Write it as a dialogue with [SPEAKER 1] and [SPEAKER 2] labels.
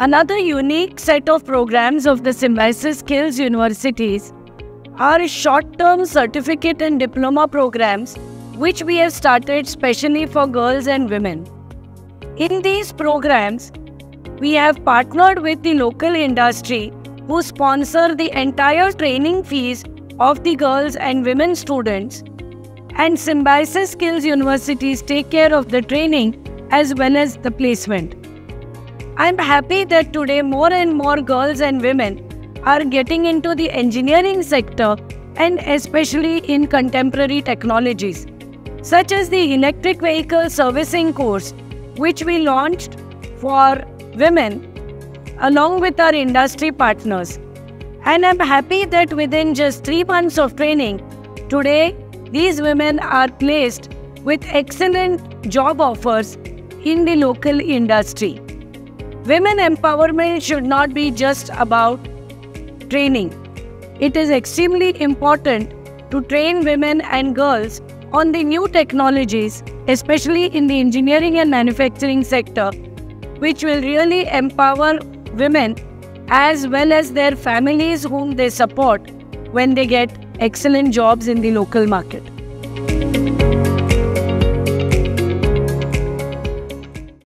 [SPEAKER 1] Another unique set of programs of the Symbiosis Skills Universities are short-term certificate and diploma programs which we have started specially for girls and women. In these programs, we have partnered with the local industry who sponsor the entire training fees of the girls and women students and Symbiosis Skills Universities take care of the training as well as the placement. I'm happy that today more and more girls and women are getting into the engineering sector and especially in contemporary technologies, such as the electric vehicle servicing course, which we launched for women along with our industry partners. And I'm happy that within just three months of training, today these women are placed with excellent job offers in the local industry. Women empowerment should not be just about training. It is extremely important to train women and girls on the new technologies, especially in the engineering and manufacturing sector, which will really empower women as well as their families whom they support when they get excellent jobs in the local market.